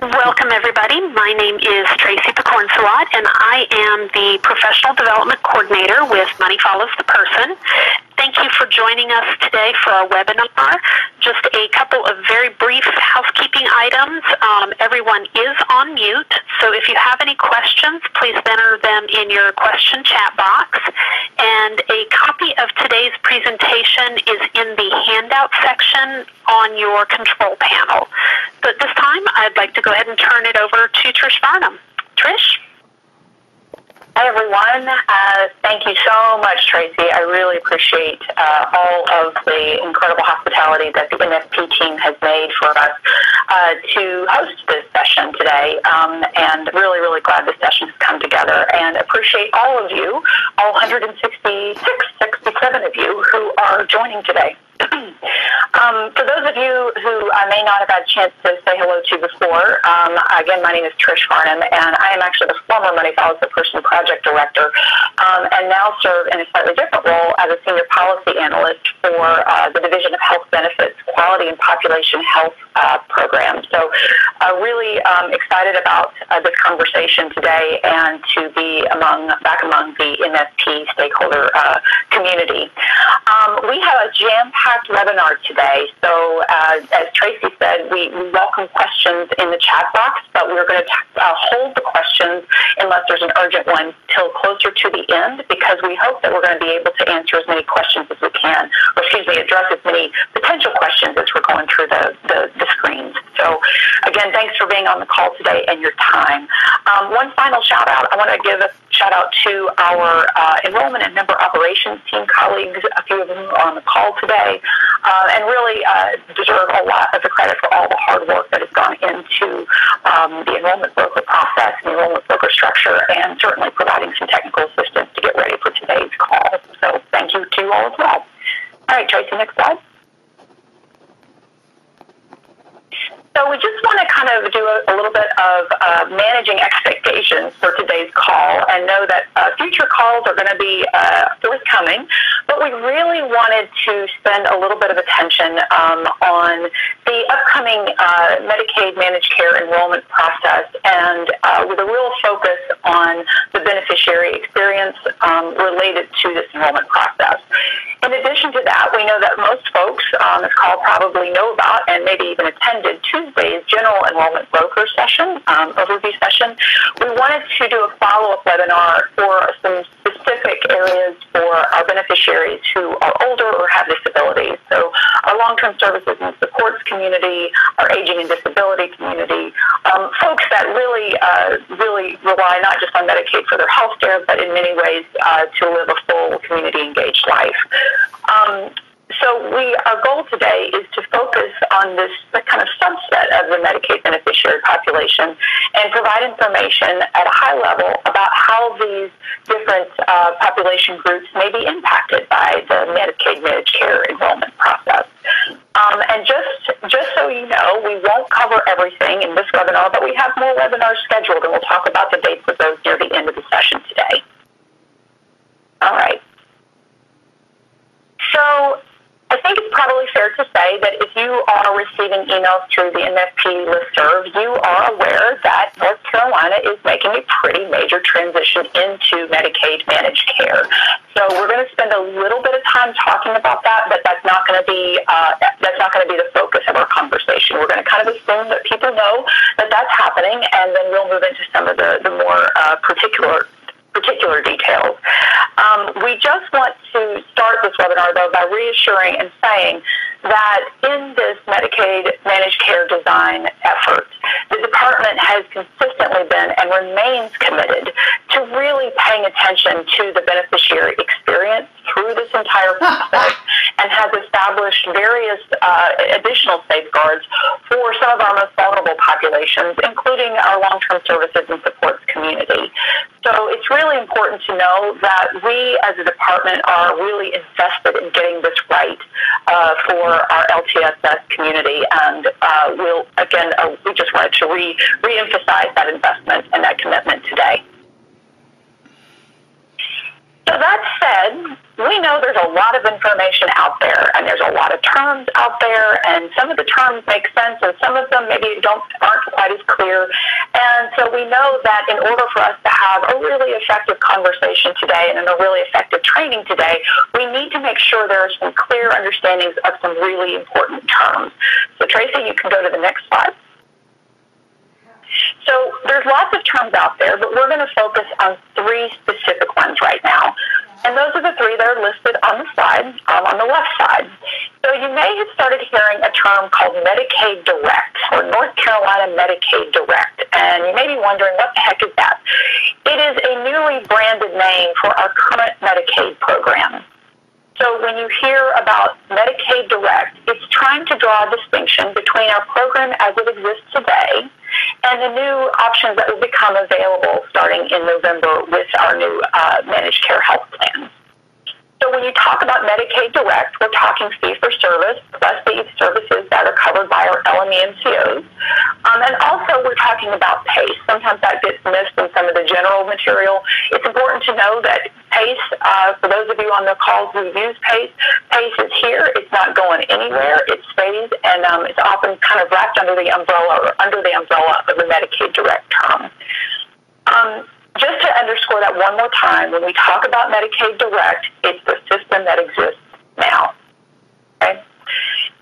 Welcome, everybody. My name is Tracy Picornsalot, and I am the Professional Development Coordinator with Money Follows the Person. Thank you for joining us today for our webinar. Just a couple of very brief housekeeping items. Um, everyone is on mute, so if you have any questions, please enter them in your question chat box. And a copy of today's presentation is in the handout section on your control panel. But this time, I'd like to go ahead and turn it over to Trish Farnham. Trish? Hi, everyone. Uh, thank you so much, Tracy. I really appreciate uh, all of the incredible hospitality that the MFP team has made for us uh, to host this session today. Um, and really, really glad this session has come together. And appreciate all of you, all 166, 67 of you who are joining today. Um, for those of you who I may not have had a chance to say hello to before, um, again, my name is Trish Farnham, and I am actually the former Money Follows the Person Project Director, um, and now serve in a slightly different role as a Senior Policy Analyst for uh, the Division of Health Benefits, Quality and Population Health uh, Program. So, uh, really um, excited about uh, this conversation today and to be among back among the MFP stakeholder uh, community. Um, we have a jam-packed packed webinar today. So, uh, as Tracy said, we, we, welcome questions in the chat box, but we're going to uh, hold the questions unless there's an urgent one till closer to the end because we hope that we're going to be able to answer as many questions as we can, or excuse me, address as many potential questions as we're going through the, the, the screens. So, again, thanks for being on the call today and your time. Um, one final shout out I want to give a shout out to our uh, enrollment and member operations team colleagues. A few of them are on the call today, uh, and really uh, deserve a lot of the credit for all the hard work that has gone into um, the enrollment broker process, the enrollment broker structure, and certainly providing some technical assistance to get ready for today's call. So thank you to all as well. All right, Tracy, next slide. So we just want to kind of do a, a little bit of uh, managing expectations for today's call and know that uh, future calls are going to be uh, forthcoming. But we really wanted to spend a little bit of attention um, on the upcoming uh, Medicaid managed care enrollment process and uh, with a real focus on the beneficiary experience um, related to this enrollment process. In addition to that, we know that most folks on this call probably know about and maybe even attended Tuesday's general enrollment broker session, um, overview session. We wanted to do a follow-up webinar for some specific areas for our beneficiaries who are older or have disabilities. So our long-term services and supports community, our aging and disability community, um, folks that really, uh, really rely not just on Medicaid for their health care, but in many ways uh, to live a full community engaged life. Um, so we, our goal today is to focus on this kind of subset of the Medicaid beneficiary population and provide information at a high level about how these different uh, population groups may be impacted by the Medicaid managed care enrollment process. Um, and just just so you know, we won't cover everything in this webinar, but we have more webinars scheduled, and we'll talk about the dates of those near the end of the session today. All right. So I think it's probably fair to say that if you are receiving emails through the MFP listserv, you are aware that North Carolina is making a pretty major transition into Medicaid managed care. So we're going to spend a little bit of time talking about that, but that's not going to be uh, that's not going to be the focus of our conversation. We're going to kind of assume that people know that that's happening, and then we'll move into some of the the more uh, particular particular details. Um, we just want to start this webinar, though, by reassuring and saying that in this Medicaid managed care design effort, the department has consistently been and remains committed to really paying attention to the beneficiary experience through this entire process and has established various uh, additional safeguards for some of our most vulnerable populations, including our long-term services and supports community. So it's really important to know that we as a department are really invested in getting this right uh, for our LTSS community. And uh, we'll, again, uh, we just wanted to re, re-emphasize that investment and that commitment today. So that said, we know there's a lot of information out there, and there's a lot of terms out there, and some of the terms make sense, and some of them maybe don't aren't quite as clear. And so we know that in order for us to have a really effective conversation today and a really effective training today, we need to make sure there are some clear understandings of some really important terms. So Tracy, you can go to the next slide. So there's lots of terms out there, but we're going to focus on three specific ones right now. And those are the three that are listed on the slide, um, on the left side. So you may have started hearing a term called Medicaid Direct, or North Carolina Medicaid Direct. And you may be wondering, what the heck is that? It is a newly branded name for our current Medicaid program. So when you hear about Medicaid Direct, it's trying to draw a distinction between our program as it exists today and the new options that will become available starting in November with our new uh, managed care health plan. So when you talk about Medicaid Direct, we're talking fee for service plus the services that are covered by our LME MCOs. Um, and also we're talking about PACE. Sometimes that gets missed in some of the general material. It's important to know that PACE, uh, for those of you on the calls who use PACE, PACE is here. It's not going anywhere. It stays and um, it's often kind of wrapped under the umbrella or under the umbrella of the Medicaid Direct term. Um, just to underscore that one more time, when we talk about Medicaid Direct, it's the system that exists now. Okay?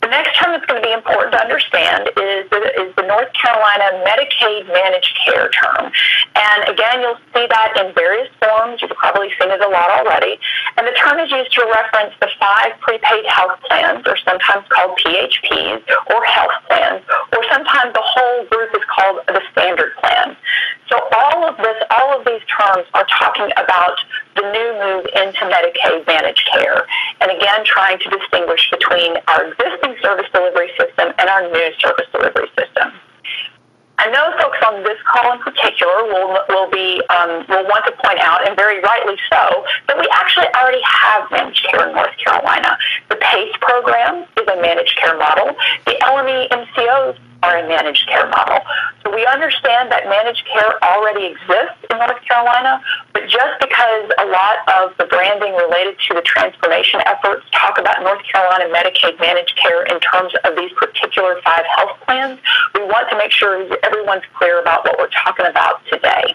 The next term that's going to be important to understand is the, is the North Carolina Medicaid Managed Care term. And again, you'll see that in various forms. You've probably seen it a lot already. And the term is used to reference the five prepaid health plans, or sometimes called PHPs, or health plans, or sometimes the whole group is called the standard plan. So all of this, all of these terms are talking about the new move into Medicaid managed care. And again, trying to distinguish between our existing service delivery system and our new service delivery system. I know folks on this call in particular will, will be um, will want to point out, and very rightly so, that we actually already have managed care in North Carolina. The PACE program is a managed care model. The LME MCOs are a managed care model. So we understand that managed care already exists in North Carolina, but just because a lot of the branding related to the transformation efforts talk about North Carolina Medicaid managed care in terms of these particular five health plans, we want to make sure everyone's clear about what we're talking about today.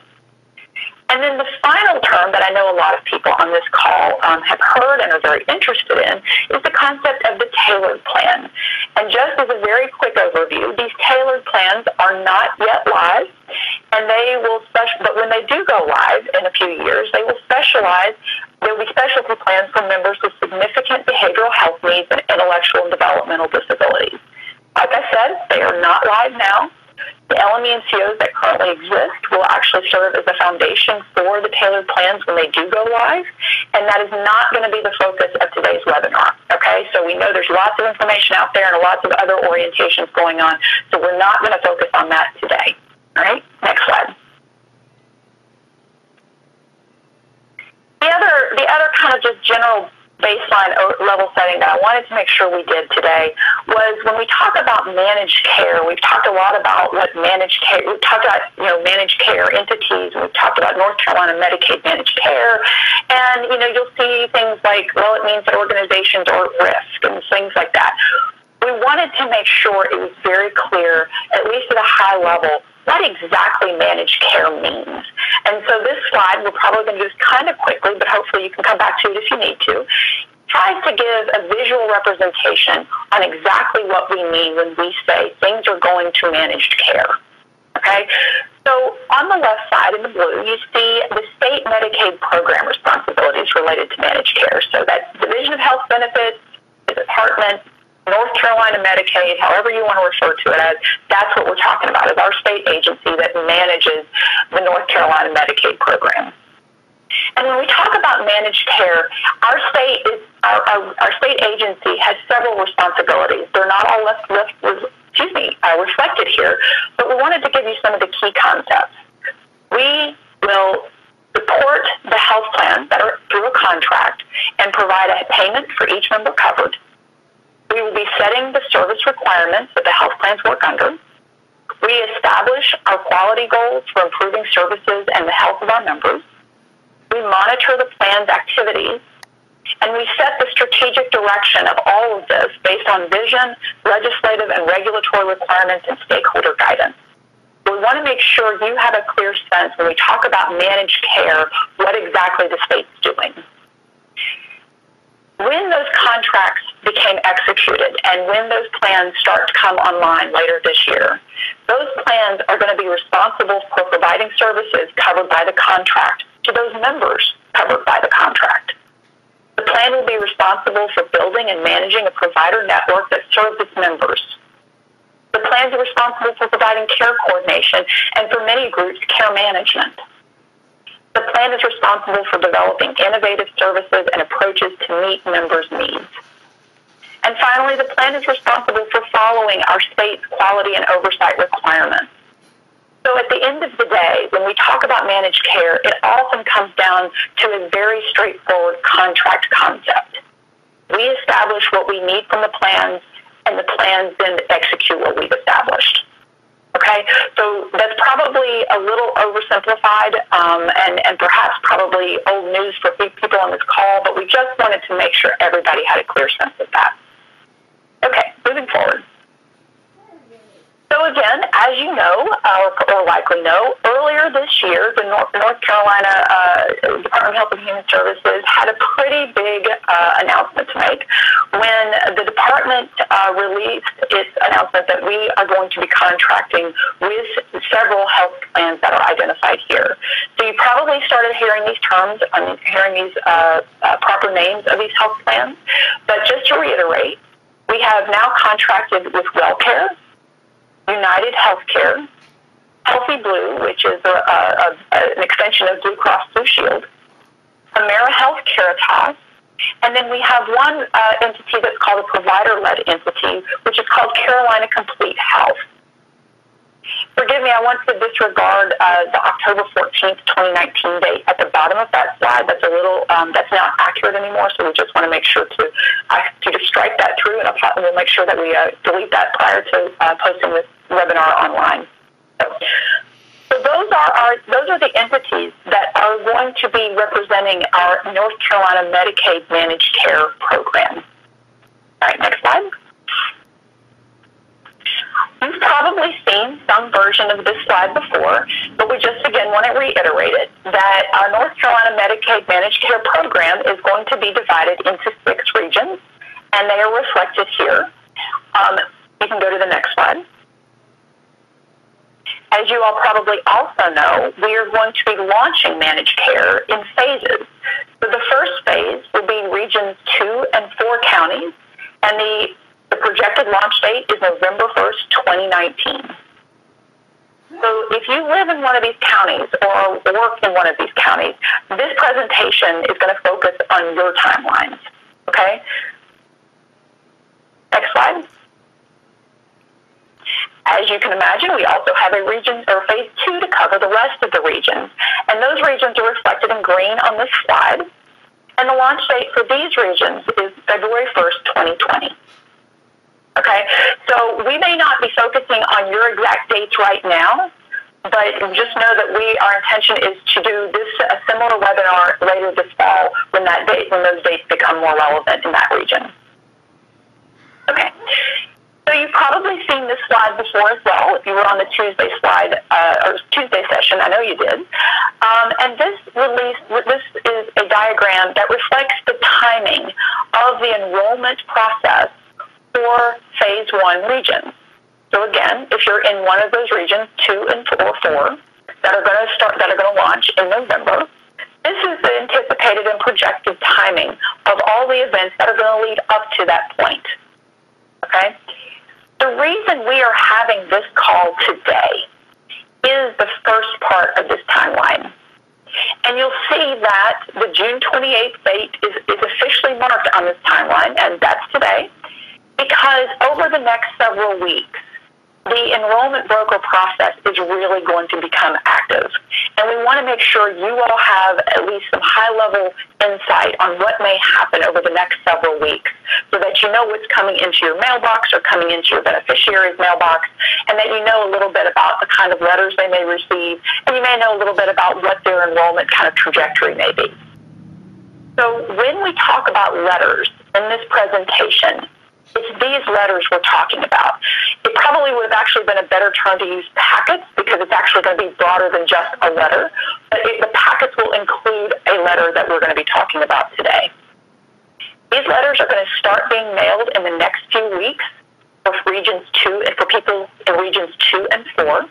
And then the final term that I know a lot of people on this call um, have heard and are very interested in is the concept of the tailored plan. And just as a very quick overview, these tailored plans are not yet live, and they will special. But when they do go live in a few years, they will specialize. There will be specialty plans for members with significant behavioral health needs and intellectual and developmental disabilities. Like I said, they are not live now. The LME MCOs that currently exist will actually serve as a foundation for the tailored plans when they do go live, and that is not going to be the focus of today's webinar. Okay, so we know there's lots of information out there and lots of other orientations going on, so we're not going to focus on that today. All right, next slide. The other, the other kind of just general baseline level setting that I wanted to make sure we did today was when we talk about managed care, we've talked a lot about what managed care, we've talked about, you know, managed care entities, we've talked about North Carolina Medicaid managed care, and, you know, you'll see things like, well, it means that organizations are at risk and things like that. We wanted to make sure it was very clear, at least at a high level, what exactly managed care means. And so this slide, we're probably going to use kind of quickly, but hopefully you can come back to it if you need to, tries to give a visual representation on exactly what we mean when we say things are going to managed care. Okay? So on the left side in the blue, you see the state Medicaid program responsibilities related to managed care. So that's Division of Health Benefits, the Department, North Carolina Medicaid, however you want to refer to it as, that's what we're talking about, is our state agency that manages the North Carolina Medicaid program. And when we talk about managed care, our state is our, our, our state agency has several responsibilities. They're not all left, left excuse me, uh, reflected here, but we wanted to give you some of the key concepts. We will support the health plans that are through a contract and provide a payment for each member covered. We will be setting the service requirements that the health plans work under. We establish our quality goals for improving services and the health of our members. We monitor the plan's activities and we set the strategic direction of all of this based on vision, legislative and regulatory requirements, and stakeholder guidance. We want to make sure you have a clear sense when we talk about managed care what exactly the state's doing. When those contracts became executed and when those plans start to come online later this year, those plans are going to be responsible for providing services covered by the contract to those members covered by the contract. The plan will be responsible for building and managing a provider network that serves its members. The plans are responsible for providing care coordination and for many groups, care management. The plan is responsible for developing innovative services and approaches to meet members' needs. And finally, the plan is responsible for following our state's quality and oversight requirements. So at the end of the day, when we talk about managed care, it often comes down to a very straightforward contract concept. We establish what we need from the plans, and the plans then execute what we've established. Okay, so that's probably a little oversimplified um, and, and perhaps probably old news for people on this call, but we just wanted to make sure everybody had a clear sense of that. Okay, moving forward. So again, as you know, or, likely know, earlier this year, the North, North Carolina uh, Department of Health and Human Services had a pretty big uh, announcement to make when the department uh, released its announcement that we are going to be contracting with several health plans that are identified here. So you probably started hearing these terms, I mean, hearing these uh, uh, proper names of these health plans. But just to reiterate, we have now contracted with WellCare, United Healthcare, Healthy Blue, which is a, a, a, an extension of Blue Cross Blue Shield, AmeriHealth Caritas, and then we have one uh, entity that's called a provider-led entity, which is called Carolina Complete Health. Forgive me, I want to disregard uh, the October 14th, 2019 date at the bottom of that slide. That's a little, um, that's not accurate anymore, so we just want to make sure to, uh, to strike that through, and we'll make sure that we uh, delete that prior to uh, posting this webinar online. So, those are our, those are the entities that are going to be representing our North Carolina Medicaid managed care program. All right, next slide. You've probably seen some version of this slide before, but we just again want to reiterate it that our North Carolina Medicaid Managed Care Program is going to be divided into six regions, and they are reflected here. Um, you can go to the next slide. As you all probably also know, we are going to be launching managed care in phases. So the first phase will be regions two and four counties, and the the projected launch date is November 1st, 2019. So if you live in one of these counties or work in one of these counties, this presentation is going to focus on your timelines. Okay? Next slide. As you can imagine, we also have a region or phase two to cover the rest of the regions. And those regions are reflected in green on this slide. And the launch date for these regions is February 1st, 2020. Okay, so we may not be focusing on your exact dates right now, but just know that we our intention is to do this a similar webinar later this fall when that date when those dates become more relevant in that region. Okay. So you've probably seen this slide before as well. If you were on the Tuesday slide uh, or Tuesday session, I know you did. Um, and this release, this is a diagram that reflects the timing of the enrollment process for phase one regions. So again, if you're in one of those regions, two and four, four, that are going to start, that are going to launch in November, this is the anticipated and projected timing of all the events that are going to lead up to that point. Okay? The reason we are having this call today is the first part of this timeline. And you'll see that the June 28th date is, is officially marked on this timeline, and that's today because over the next several weeks, the enrollment broker process is really going to become active. And we want to make sure you all have at least some high level insight on what may happen over the next several weeks so that you know what's coming into your mailbox or coming into your beneficiary's mailbox and that you know a little bit about the kind of letters they may receive and you may know a little bit about what their enrollment kind of trajectory may be. So when we talk about letters in this presentation, it's these letters we're talking about. It probably would have actually been a better term to use packets because it's actually going to be broader than just a letter. But it, the packets will include a letter that we're going to be talking about today. These letters are going to start being mailed in the next few weeks for regions two and for people in regions two and four.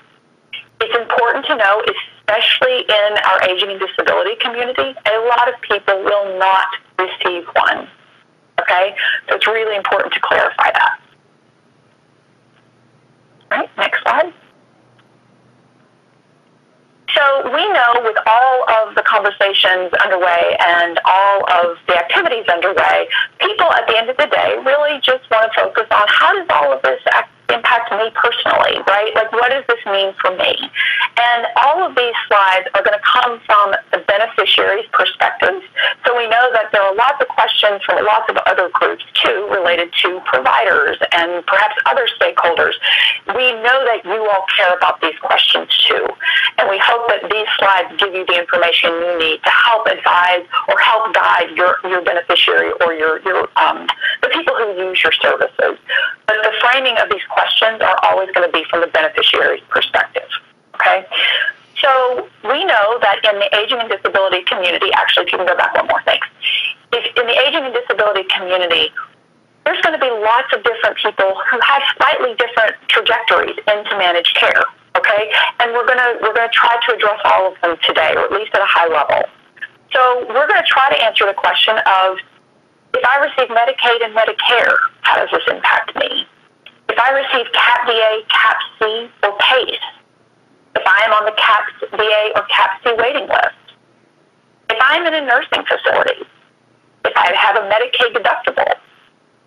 It's important to know, especially in our aging and disability community, a lot of people will not receive one. Okay? So it's really important to clarify that. All right, next slide. So we know with all of the conversations underway and all of the activities underway, people at the end of the day really just want to focus on how does all of this impact me personally, right? Like, what does this mean for me? And all of these slides are going to come from the beneficiary's perspective. So we know that there are lots of questions from lots of other groups too related to providers and perhaps other stakeholders. We know that you all care about these questions too. And we hope that these slides give you the information you need to help advise or help guide your, your beneficiary or your, your um, the people who use your services. But the framing of these questions are always going to be from the beneficiary's perspective. Okay? So we know that in the aging and disability community, actually, if you can go back one more, thing. If in the aging and disability community, there's going to be lots of different people who have slightly different trajectories into managed care. Okay, and we're gonna we're gonna try to address all of them today, or at least at a high level. So we're going to try to answer the question of if I receive Medicaid and Medicare, how does this impact me? If I receive CAP DA, CAP C, or PACE, if I am on the CAP DA or CAP C waiting list, if I'm in a nursing facility, if I have a Medicaid deductible,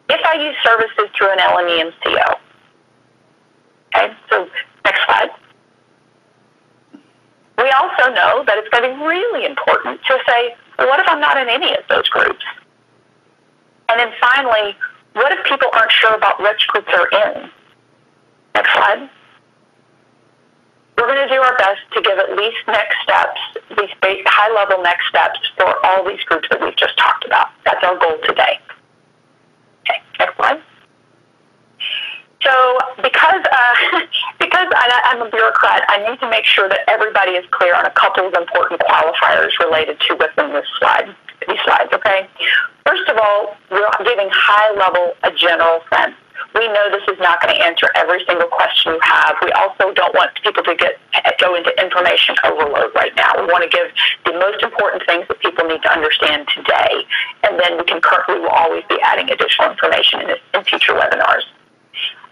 if I use services through an LME MCO. Okay, so next slide. We also know that it's going to be really important to say, well, what if I'm not in any of those groups? And then finally, what if people aren't sure about which groups are in? Next slide. We're going to do our best to give at least next steps, these high level next steps for all these groups that we've just talked about. That's our goal today. Okay, next slide. So, because uh, because I'm a bureaucrat, I need to make sure that everybody is clear on a couple of important qualifiers related to within this slide. These slides, okay? First of all, we're giving high level a general sense. We know this is not going to answer every single question you have. We also don't want people to get go into information overload right now. We want to give the most important things that people need to understand today, and then we can we will always be adding additional information in, in future webinars.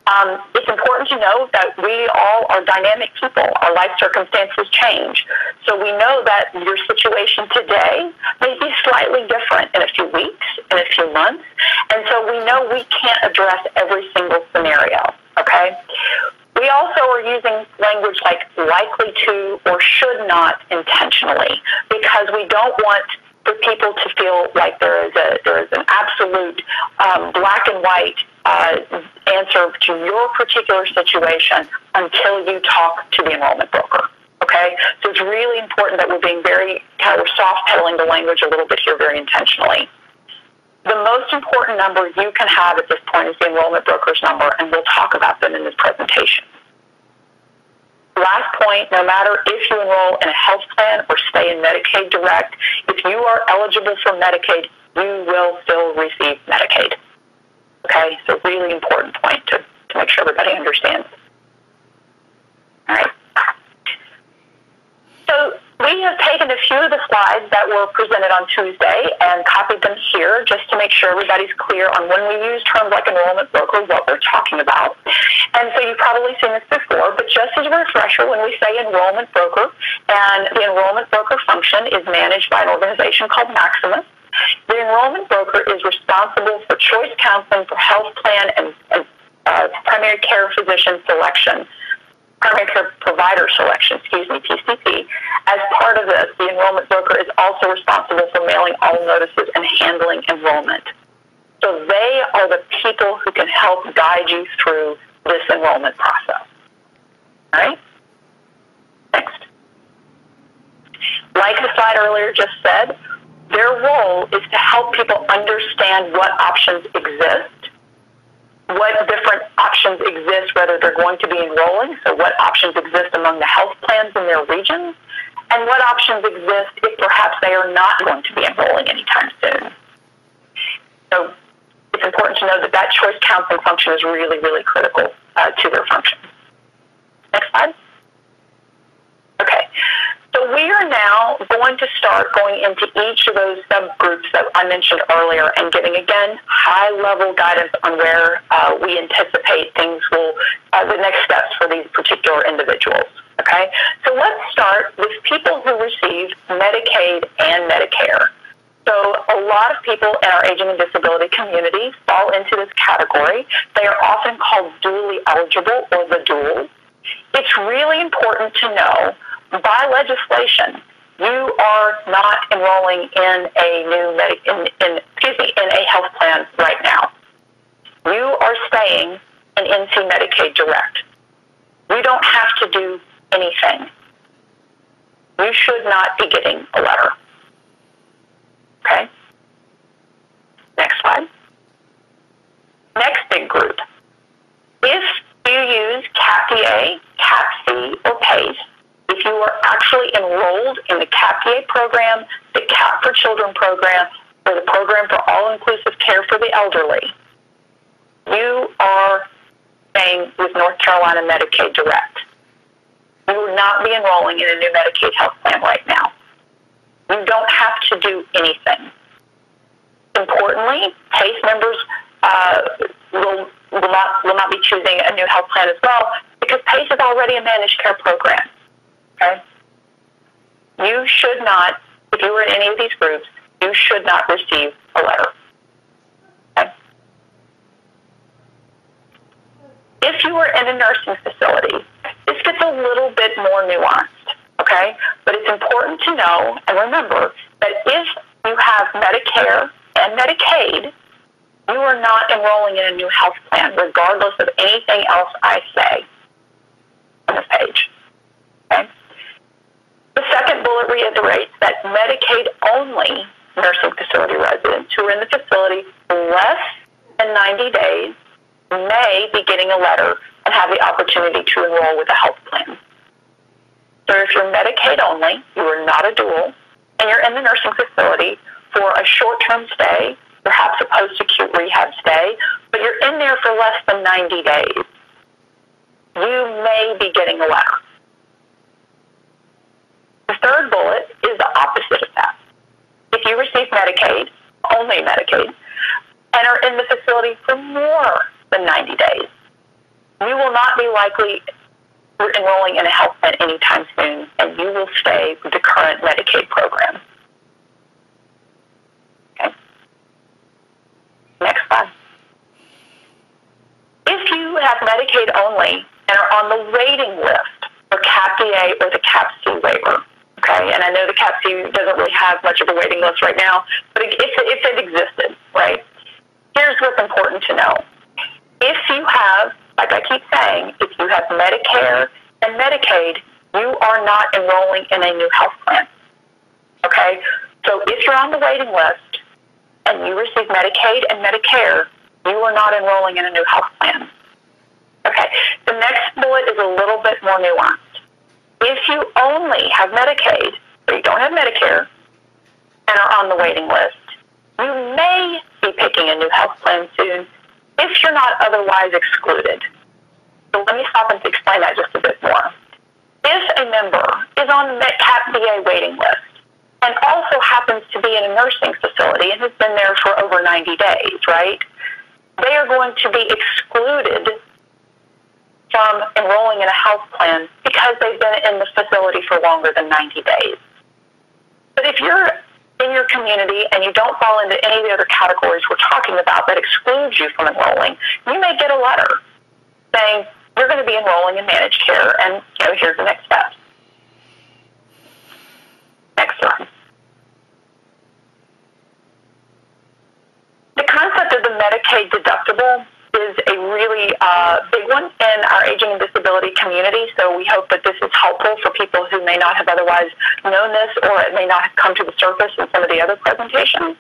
Um, it's important to know that we all are dynamic people. Our life circumstances change. So we know that your situation today may be slightly different in a few weeks, in a few months. And so we know we can't address every single scenario. Okay? We also are using language like likely to or should not intentionally because we don't want for people to feel like there is a there is an absolute um, black and white uh, answer to your particular situation until you talk to the enrollment broker. Okay, so it's really important that we're being very kind of soft pedaling the language a little bit here, very intentionally. The most important number you can have at this point is the enrollment broker's number, and we'll talk about them in this presentation. Last point, no matter if you enroll in a health plan or stay in Medicaid Direct, if you are eligible for Medicaid, you will still receive Medicaid. Okay, so really important point to, to make sure everybody understands. All right. So we have taken a few of the slides that were presented on Tuesday and copied them here just to make sure everybody's clear on when we use terms like enrollment broker, what we're talking about. And so you've probably seen this before, but just as a refresher, when we say enrollment broker, and the enrollment broker function is managed by an organization called Maximus, the enrollment broker is responsible for choice counseling for health plan and, and uh, primary care physician selection, primary care provider selection, excuse me, PCP. As part of this, the enrollment broker is also responsible for mailing all notices and handling enrollment. So they are the people who can help guide you through this enrollment process. All right? Next. Like the slide earlier just said, their role is to help people understand what options exist, what different options exist, whether they're going to be enrolling, so what options exist among the health plans in their region, and what options exist if perhaps they are not going to be enrolling anytime soon. So it's important to know that that choice counseling function is really, really critical uh, to their function. Next slide. So we are now going to start going into each of those subgroups that I mentioned earlier and giving, again, high level guidance on where uh, we anticipate things will, uh, the next steps for these particular individuals. Okay? So let's start with people who receive Medicaid and Medicare. So a lot of people in our aging and disability community fall into this category. They are often called dually eligible or the dual. It's really important to know by legislation you are not enrolling in a new med- in, in, excuse me in a health plan right now. You are staying in NC Medicaid Direct. You don't have to do anything. You should not be getting a letter. Okay? Next slide. Next big group. If you use CAPDA, CAPC, or PACE, if you are actually enrolled in the CAPDA program, the CAP for Children program, or the program for all-inclusive care for the elderly, you are staying with North Carolina Medicaid Direct. You will not be enrolling in a new Medicaid health plan right now. You don't have to do anything. Importantly, PACE members uh, will, will, not, will not be choosing a new health plan as well because PACE is already a managed care program. Okay? You should not, if you were in any of these groups, you should not receive a letter. Okay? If you are in a nursing facility, this gets a little bit more nuanced okay? But it's important to know and remember that if you have Medicare and Medicaid, you are not enrolling in a new health plan, regardless of anything else I say on this page. Bullet reiterates that Medicaid only nursing facility residents who are in the facility less than 90 days may be getting a letter and have the opportunity to enroll with a health plan. So if you're Medicaid only, you are not a dual, and you're in the nursing facility for a short-term stay, perhaps a post-acute rehab stay, but you're in there for less than 90 days, you may be getting a letter. The third bullet is the opposite of that. If you receive Medicaid, only Medicaid, and are in the facility for more than 90 days, you will not be likely enrolling in a health plan anytime soon, and you will stay with the current Medicaid program. Okay. Next slide. If you have Medicaid only and are on the waiting list for CAPDA or the CAPC waiver, okay, and I know the CAPC doesn't really have much of a waiting list right now, but if, if it existed, right, here's what's important to know. If you have like I keep saying, if you have Medicare and Medicaid, you are not enrolling in a new health plan. Okay? So if you're on the waiting list and you receive Medicaid and Medicare, you are not enrolling in a new health plan. Okay. The next bullet is a little bit more nuanced. If you only have Medicaid, or you don't have Medicare, and are on the waiting list, you may be picking a new health plan soon if you're not otherwise excluded. So let me stop and explain that just a bit more. If a member is on the CAPDA waiting list and also happens to be in a nursing facility and has been there for over 90 days, right, they are going to be excluded from enrolling in a health plan because they've been in the facility for longer than 90 days. But if you're in your community and you don't fall into any of the other categories we're talking about that excludes you from enrolling, you may get a letter saying, you're going to be enrolling in managed care, and you know, here's the next steps. Next slide. The concept of the Medicaid deductible is a really uh, big one in our aging and disability community. So we hope that this is helpful for people who may not have otherwise known this or it may not have come to the surface in some of the other presentations.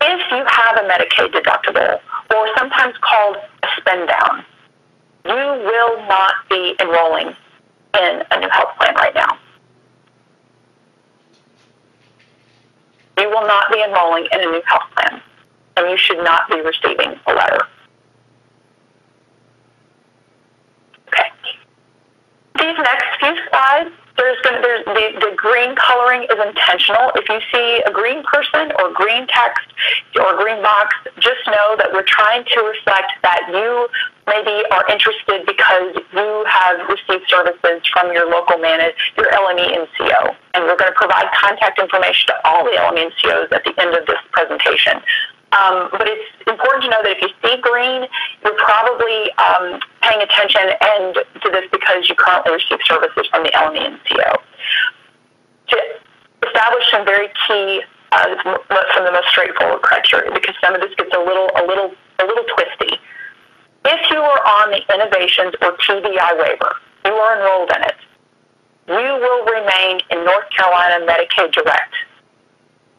If you have a Medicaid deductible, or sometimes called a spend down, you will not be enrolling in a new health plan right now. You will not be enrolling in a new health plan, and you should not be receiving a letter. Okay. These next few slides there's the, the green coloring is intentional. If you see a green person or green text or green box, just know that we're trying to reflect that you maybe are interested because you have received services from your local manager, your LME MCO. And we're going to provide contact information to all the LME MCOs at the end of this presentation. Um, but it's important to know that if you see green, you're probably um, paying attention and to this because you currently receive services from the LME MCO. To establish some very key, uh, some of the most straightforward criteria, because some of this gets a little, a little, a little twisty. If you are on the Innovations or TBI waiver, you are enrolled in it. You will remain in North Carolina Medicaid Direct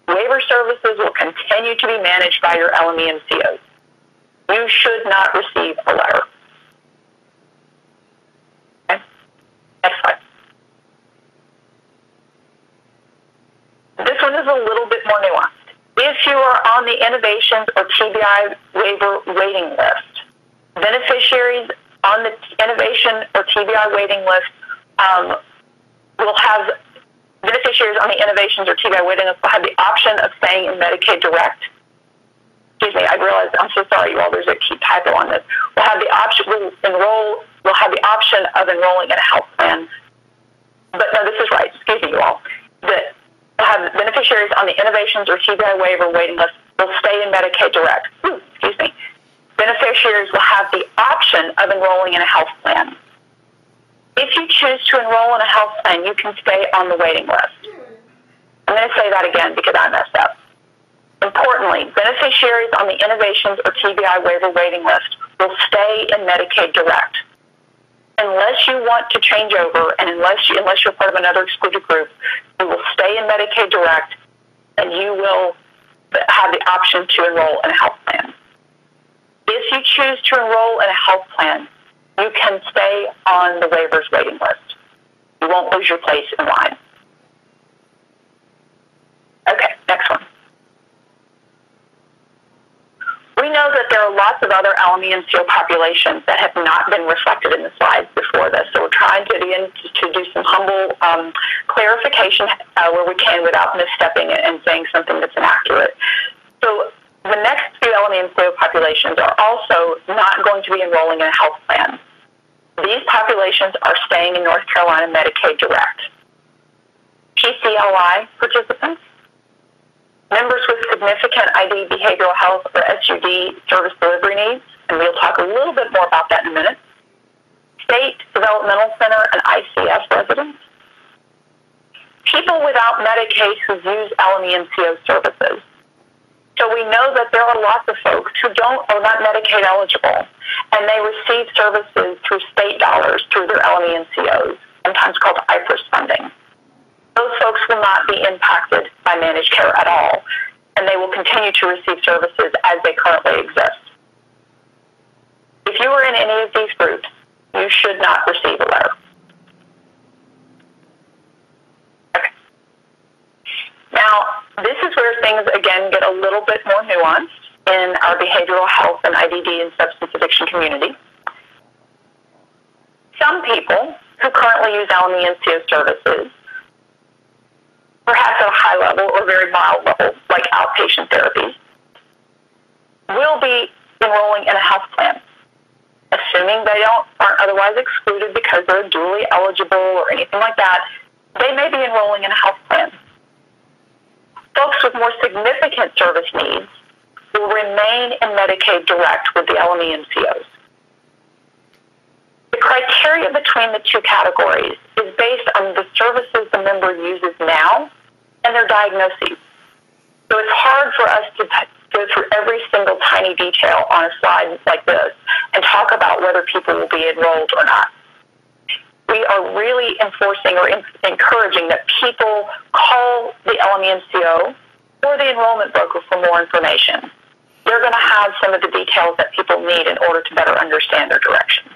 Waiver services will continue to be managed by your LME MCOs. You should not receive a letter. Okay? Next slide. This one is a little bit more nuanced. If you are on the Innovations or TBI waiver waiting list, beneficiaries on the Innovation or TBI waiting list um, will have beneficiaries on the innovations or TBI waiting list will have the option of staying in Medicaid Direct. Excuse me, I realize, I'm so sorry, you all, there's a key typo on this. We'll have the option, we'll enroll, we'll have the option of enrolling in a health plan. But no, this is right, excuse me, you all. That we'll have beneficiaries on the innovations or TBI waiver waiting list will stay in Medicaid Direct. Ooh, excuse me. Beneficiaries will have the option of enrolling in a health plan. If you choose to enroll in a health plan, you can stay on the waiting list. I'm going to say that again because I messed up. Importantly, beneficiaries on the Innovations or TBI waiver waiting list will stay in Medicaid Direct. Unless you want to change over and unless, you, unless you're part of another excluded group, you will stay in Medicaid Direct and you will have the option to enroll in a health plan. If you choose to enroll in a health plan, you can stay on the waivers waiting list. You won't lose your place in line. Okay, next one. We know that there are lots of other LME MCO populations that have not been reflected in the slides before this, so we're trying to, to do some humble um, clarification uh, where we can without misstepping and saying something that's inaccurate. So the next few LME MCO populations are also not going to be enrolling in a health plan. These populations are staying in North Carolina Medicaid Direct. TCLI participants, members with significant ID behavioral health or SUD service delivery needs, and we'll talk a little bit more about that in a minute, state developmental center and ICF residents, people without Medicaid who use LME MCO services, so we know that there are lots of folks who don't are not Medicaid eligible, and they receive services through state dollars through their LME MCOs, sometimes called IPRS funding. Those folks will not be impacted by managed care at all, and they will continue to receive services as they currently exist. If you are in any of these groups, you should not receive a letter. Okay. Now, this is where things, again, get a little bit more nuanced in our behavioral health and IDD and substance addiction community. Some people who currently use LME MCO services, perhaps at a high level or very mild level, like outpatient therapy, will be enrolling in a health plan, assuming they don't aren't otherwise excluded because they're dually eligible or anything like that. They may be enrolling in a health plan folks with more significant service needs will remain in Medicaid Direct with the LME MCOs. The criteria between the two categories is based on the services the member uses now and their diagnoses. So it's hard for us to go through every single tiny detail on a slide like this and talk about whether people will be enrolled or not. We are really enforcing or encouraging that people call the LMEMCO or the enrollment broker for more information. They're going to have some of the details that people need in order to better understand their direction.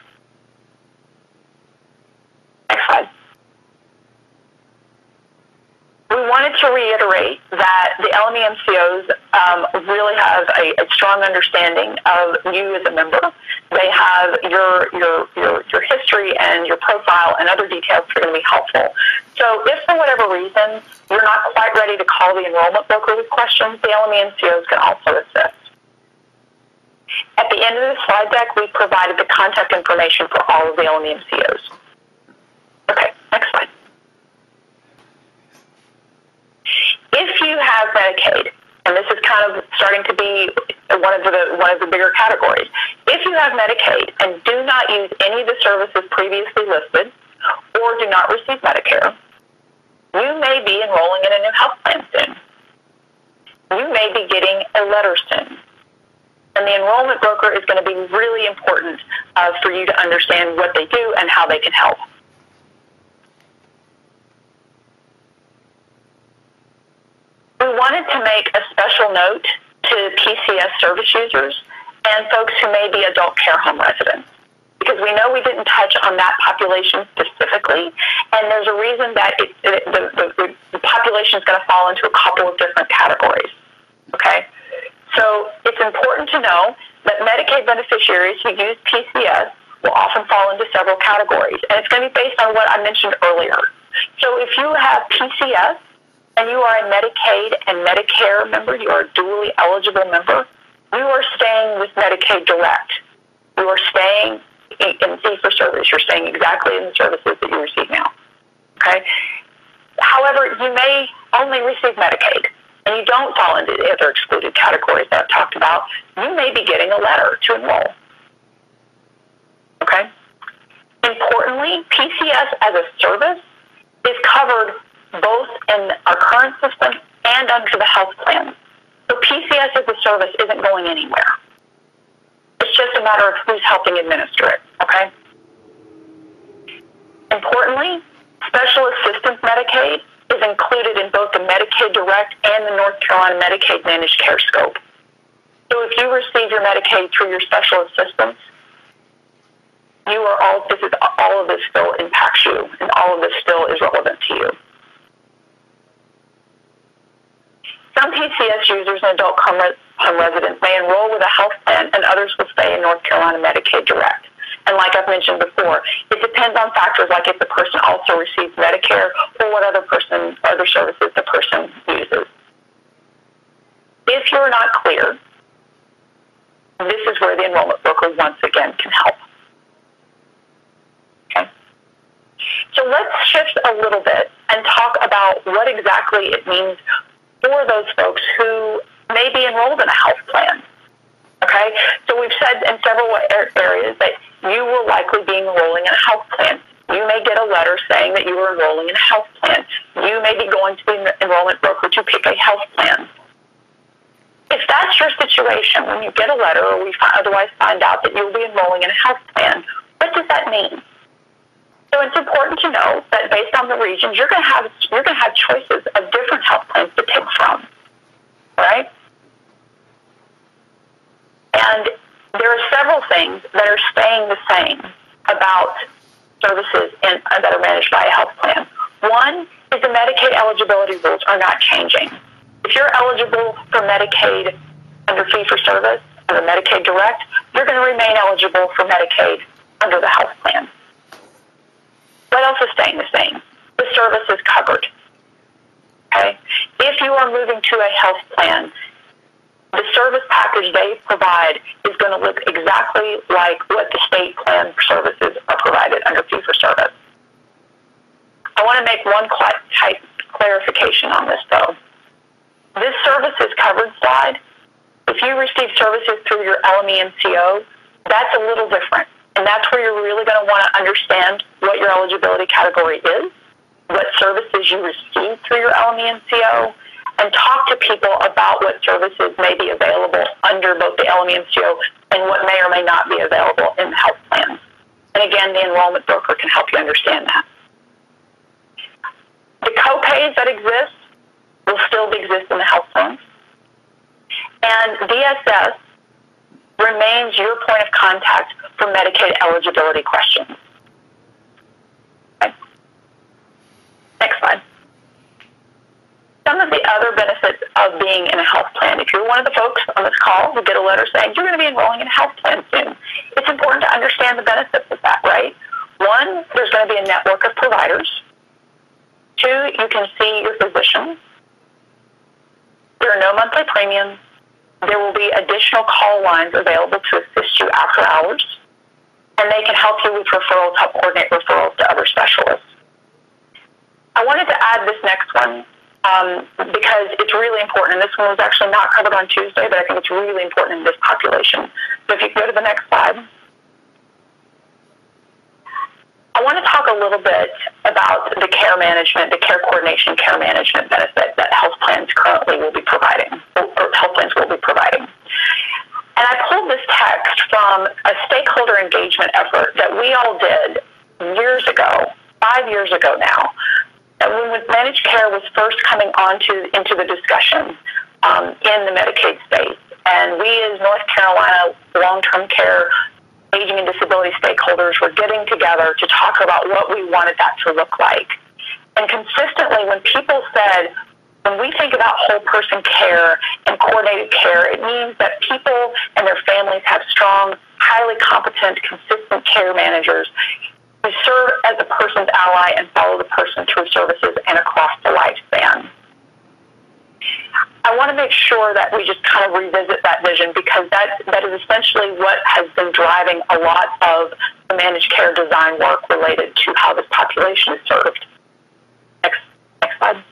Next slide. We wanted to reiterate that the LME MCOs um, really have a, a, strong understanding of you as a member. They have your, your, your, your history and your profile and other details that are going to be helpful. So if for whatever reason you're not quite ready to call the enrollment broker with questions, the LME MCOs can also assist. At the end of the slide deck, we've provided the contact information for all of the LME MCOs. Okay, next slide. If you have Medicaid, and this is kind of starting to be one of the one of the bigger categories. If you have Medicaid and do not use any of the services previously listed, or do not receive Medicare, you may be enrolling in a new health plan soon. You may be getting a letter soon. And the enrollment broker is going to be really important uh, for you to understand what they do and how they can help. We wanted to make a special note to PCS service users and folks who may be adult care home residents because we know we didn't touch on that population specifically, and there's a reason that it, it, the, the, the population is going to fall into a couple of different categories. Okay, so it's important to know that Medicaid beneficiaries who use PCS will often fall into several categories, and it's going to be based on what I mentioned earlier. So if you have PCS and you are a Medicaid and Medicare member, you are a dually eligible member, you are staying with Medicaid Direct. You are staying in fee for service. You're staying exactly in the services that you receive now. Okay? However, you may only receive Medicaid and you don't fall into the other excluded categories that I've talked about, you may be getting a letter to enroll. Okay? Importantly, PCS as a service is covered both in our current system and under the health plan. So PCS as a service isn't going anywhere. It's just a matter of who's helping administer it, okay? Importantly, special assistance Medicaid is included in both the Medicaid Direct and the North Carolina Medicaid Managed Care scope. So if you receive your Medicaid through your special assistance, you are all this is all of this still impacts you and all of this still is relevant to you. Some PCS users and adult home residents may enroll with a health plan, and others will stay in North Carolina Medicaid Direct. And like I've mentioned before, it depends on factors like if the person also receives Medicare or what other person, other services the person uses. If you're not clear, this is where the enrollment broker once again can help. Okay. So let's shift a little bit and talk about what exactly it means for those folks who may be enrolled in a health plan. Okay, so we've said in several er, areas that you will likely be enrolling in a health plan. You may get a letter saying that you are enrolling in a health plan. You may be going to the enrollment broker to pick a health plan. If that's your situation, when you get a letter or we otherwise find out that you'll be enrolling in a health plan, what does that mean? So it's important to know that based on the region, you're going to have you're going to have choices of different health plans to pick from, right? And there are several things that are staying the same about services in, uh, that are managed by a health plan. One is the Medicaid eligibility rules are not changing. If you're eligible for Medicaid under fee for service, under Medicaid Direct, you're going to remain eligible for Medicaid under the health plan. What else is staying the same? The service is covered. Okay? If you are moving to a health plan, the service package they provide is going to look exactly like what the state plan services are provided under fee for service. I want to make one type clarification on this though. This services covered slide, if you receive services through your LME MCO, that's a little different And that's where you're really going to want to understand what your eligibility category is, what services you receive through your LME MCO, and talk to people about what services may be available under both the LME MCO and what may or may not be available in the health plan. And again, the enrollment broker can help you understand that. The copays that exist will still exist in the health plans. And DSS remains your point of contact for Medicaid eligibility questions. Okay. Next slide. Some of the other benefits of being in a health plan, if you're one of the folks on this call who get a letter saying you're going to be enrolling in a health plan soon, it's important to understand the benefits of that, right? One, there's going to be a network of providers. Two, you can see your physician. There are no monthly premiums. There will be additional call lines available to assist you after hours, and they can help you with referrals, help coordinate referrals to other specialists. I wanted to add this next one um, because it's really important, and this one was actually not covered on Tuesday, but I think it's really important in this population. So if you go to the next slide. I want to talk a little bit about the care management, the care coordination care management benefit that health plans currently will be providing, or health plans will be providing. And I pulled this text from a stakeholder engagement effort that we all did years ago, five years ago now, when managed care was first coming onto into the discussion um, in the Medicaid space. And we as North Carolina long-term care aging and disability stakeholders were getting together to talk about what we wanted that to look like. And consistently, when people said, when we think about whole person care and coordinated care, it means that people and their families have strong, highly competent, consistent care managers who serve as a person's ally and follow the person through services and across the lifespan. I want to make sure that we just kind of revisit that vision because that, that is essentially what has been driving a lot of the managed care design work related to how this population is served. Next, next slide.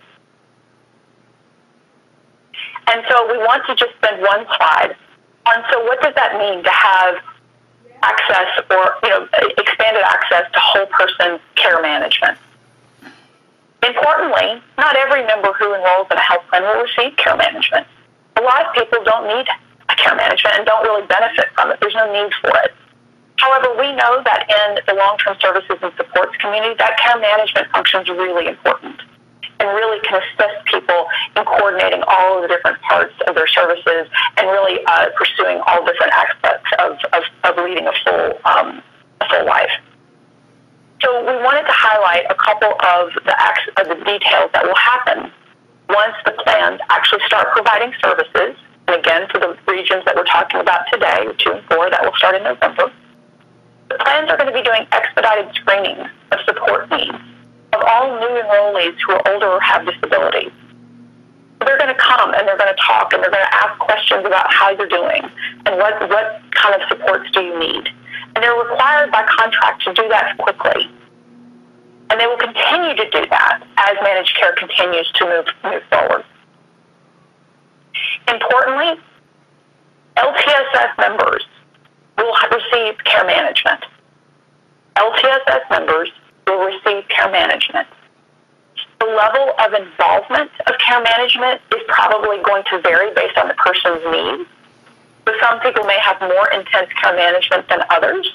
And so we want to just spend one slide on so what does that mean to have access or you know expanded access to whole person care management. Importantly, not every member who enrolls in a health plan will receive care management. A lot of people don't need a care management and don't really benefit from it. There's no need for it. However, we know that in the long-term services and supports community, that care management function is really important and really can assist people in coordinating all of the different parts of their services and really uh, pursuing all different aspects of, of, of leading a full, um, a full life. So we wanted to highlight a couple of the, of the details that will happen once the plans actually start providing services. And again, for the regions that we're talking about today, two and four, that will start in November. The plans are going to be doing expedited screening of support needs of all new enrollees who are older or have disabilities. They're going to come and they're going to talk and they're going to ask questions about how you're doing and what, what kind of supports do you need. And they're required by contract to do that quickly. And they will continue to do that as managed care continues to move, move forward. Importantly, LTSS members will receive care management. LTSS members will receive care management. The level of involvement of care management is probably going to vary based on the person's needs. So some people may have more intense care management than others,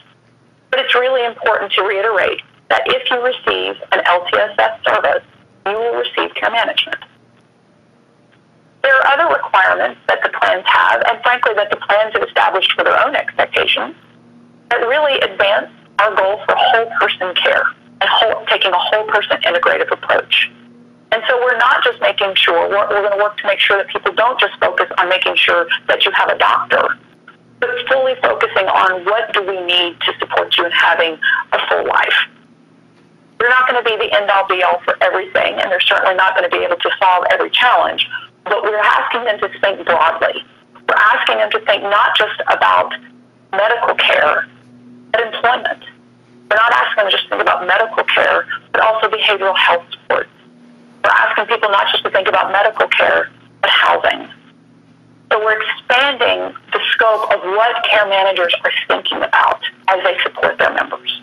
but it's really important to reiterate that if you receive an LTSS service, you will receive care management. There are other requirements that the plans have, and frankly, that the plans have established for their own expectations, that really advance our goal for whole person care and whole, taking a whole person integrative approach. And so we're not just making sure, we're, we're going to work to make sure that people don't just focus on making sure that you have a doctor, but fully focusing on what do we need to support you in having a full life. We're not going to be the end all be all for everything, and they're certainly not going to be able to solve every challenge, but we're asking them to think broadly. We're asking them to think not just about medical care, but employment we're not asking them just to think about medical care, but also behavioral health support. We're asking people not just to think about medical care, but housing. So we're expanding the scope of what care managers are thinking about as they support their members.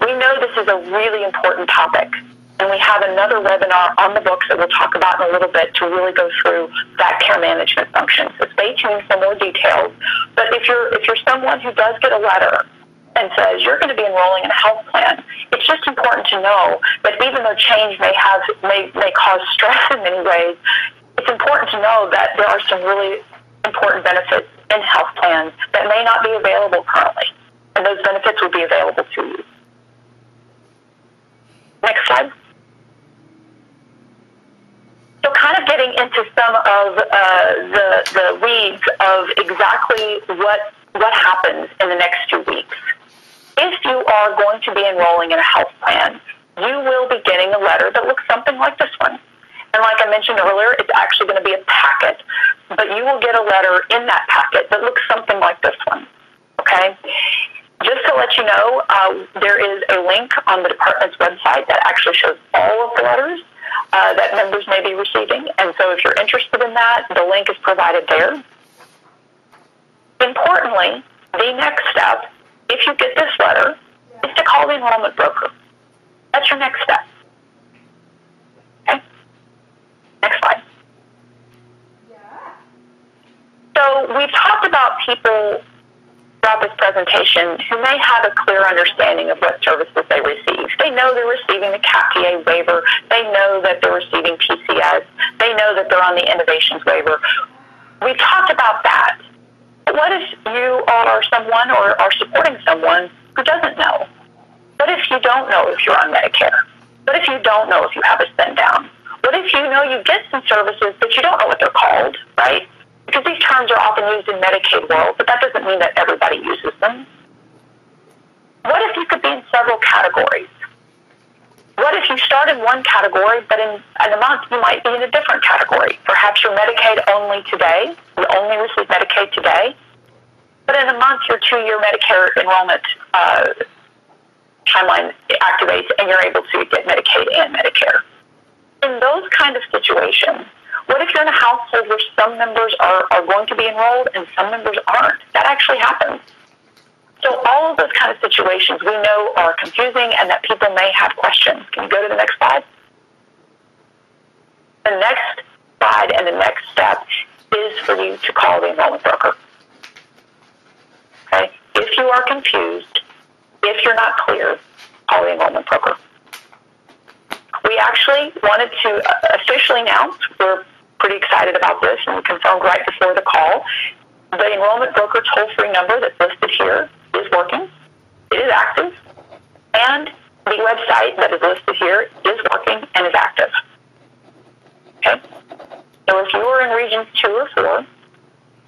We know this is a really important topic, and we have another webinar on the books that we'll talk about in a little bit to really go through that care management function. So stay tuned for more details. But if you're if you're someone who does get a letter and says you're going to be enrolling in a health plan, it's just important to know that even though change may have may, may cause stress in many ways, it's important to know that there are some really important benefits in health plans that may not be available currently, and those benefits will be available to you. Next slide. So, kind of getting into some of uh, the the weeds of exactly what what happens in the next two weeks. If you are going to be enrolling in a health plan, you will be getting a letter that looks something like this one. And like I mentioned earlier, it's actually going to be a packet, but you will get a letter in that packet that looks something like this one. Okay? Just to let you know, uh, there is a link on the department's website that actually shows all of the letters uh, that members may be receiving. And so if you're interested in that, the link is provided there. Importantly, the next step, if you get this letter, is to call the enrollment broker. That's your next step. Okay? Next slide. So we've talked about people throughout this presentation who may have a clear understanding of what services they receive. They know they're receiving the CAP DA waiver. They know that they're receiving PCS. They know that they're on the innovations waiver. We've talked about that. What if you are someone or are supporting someone who doesn't know? What if you don't know if you're on Medicare? What if you don't know if you have a spend down? What if you know you get some services but you don't know what they're called, right? Because these terms are often used in Medicaid world, but that doesn't mean that everybody uses them. What if you could be in several categories? What if you start in one category, but in, in a month you might be in a different category? Perhaps you're Medicaid only today, you only receive Medicaid today, but in a month your two-year Medicare enrollment uh, timeline activates and you're able to get Medicaid and Medicare. In those kind of situations, what if you're in a household where some members are, are going to be enrolled and some members aren't? That actually happens. So all of those kind of situations we know are confusing and that people may have questions. Can you go to the next slide? The next slide and the next step is for you to call the enrollment broker. Okay? If you are confused, if you're not clear, call the enrollment broker. We actually wanted to uh, officially announce, we're pretty excited about this and we confirmed right before the call, the enrollment broker toll-free number that's listed here is working. It is active. And the website that is listed here is working and is active. Okay? So if you are in regions two or four,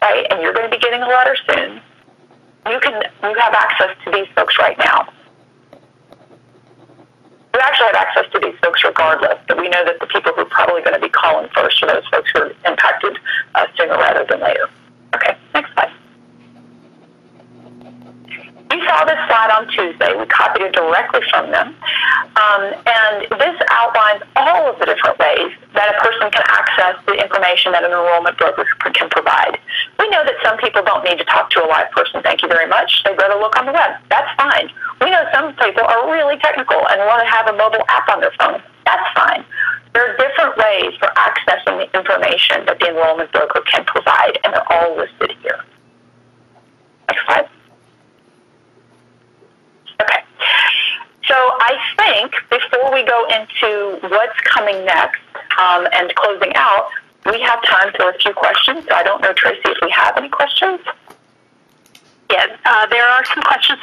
right, and you're going to be getting a letter soon, you can you have access to these folks right now. We actually have access to these folks regardless, but we know that the people who are probably going to be calling first are those folks who are impacted uh, sooner rather than later. Okay, next slide. You saw this slide on Tuesday. We copied it directly from them. Um, and this outlines all of the different ways that a person can access the information that an enrollment broker can provide. We know that some people don't need to talk to a live person. Thank you very much. They'd rather look on the web. That's fine. We know some people are really technical and want to have a mobile app on their phone. That's fine. There are different ways for accessing the information that the enrollment broker can provide, and they're all listed here. Next slide. Okay. So I think before we go into what's coming next um, and closing out, we have time for a few questions. So I don't know, Tracy, if we have any questions. Yes, uh, there are some questions